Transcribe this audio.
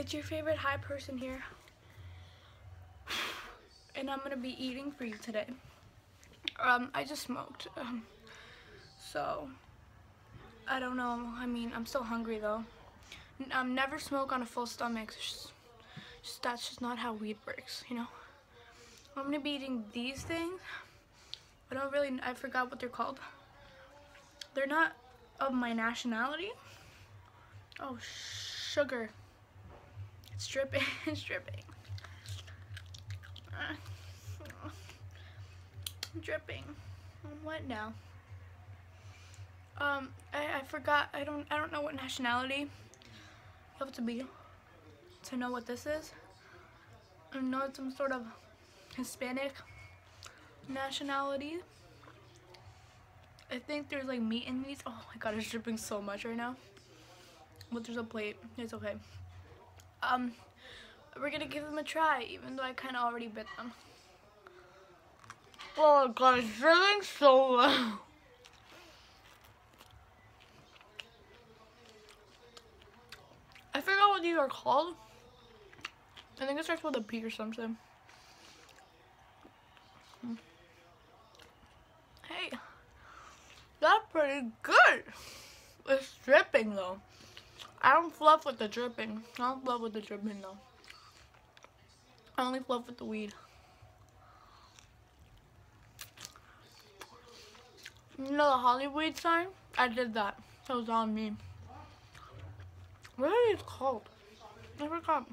it's your favorite high person here. And I'm gonna be eating for you today. Um, I just smoked. Um, so, I don't know. I mean, I'm still hungry though. N- Um, never smoke on a full stomach. Just, just, that's just not how weed works, you know? I'm gonna be eating these things. I don't really, I forgot what they're called. They're not of my nationality. Oh, sugar. It's dripping, dripping. Wet now. Um, I, I forgot, I don't, I don't know what nationality have to be to know what this is. I know it's some sort of Hispanic nationality. I think there's like meat in these. Oh my god, it's dripping so much right now. But there's a plate. It's okay. Um, we're gonna give them a try, even though I kind of already bit them. Oh god, it's dripping so well. I forgot what these are called. I think it starts with a P or something. Hey, that's pretty good. It's dripping though. I don't fluff with the dripping. I don't fluff with the dripping though. I only fluff with the weed. You know the Hollywood sign? I did that. That was on me. What are these called? I forgot.